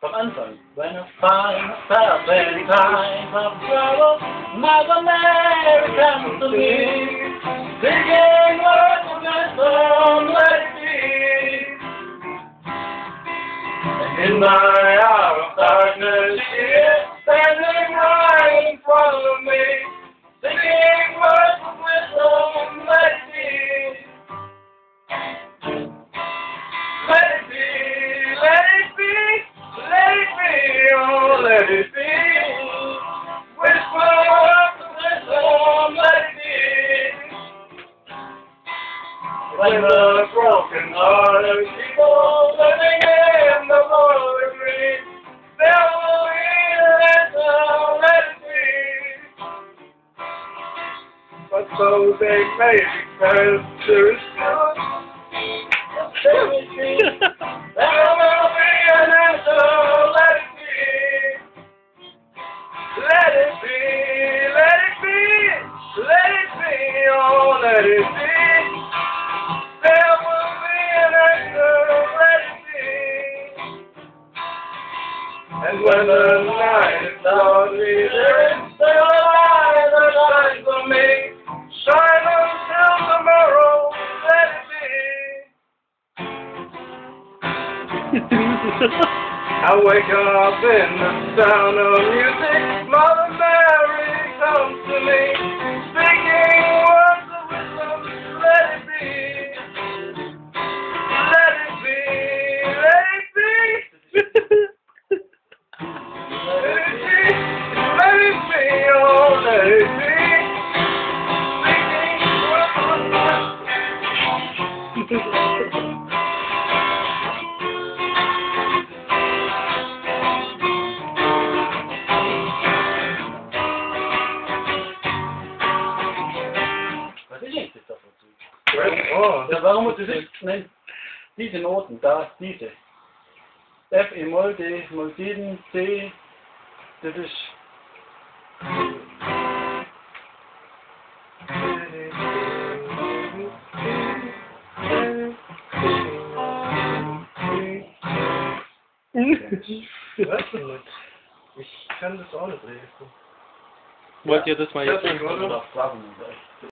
Vom Anfang. When I find myself in times of trouble, Mother Mary comes to me, singing words of wisdom, let it be. And in my hour of darkness, she is the broken hearted people living in the be an answer, let it be. But though they may be, there will be an answer, let it be. Let it be, let it be, let it be, oh, let it be. And when the night is darkly, there is still a light that shines on me. Shine until tomorrow, let it be. I wake up in the sound of music. Was ist jetzt das warum muss das ist, nein, diese Noten, da, diese. F, E, Moll, D, Moll 7, C, das ist, Nicht? Ich kann das auch nicht lesen. Wollt ihr das mal Ja, jetzt? ich wollte- oder Fragen,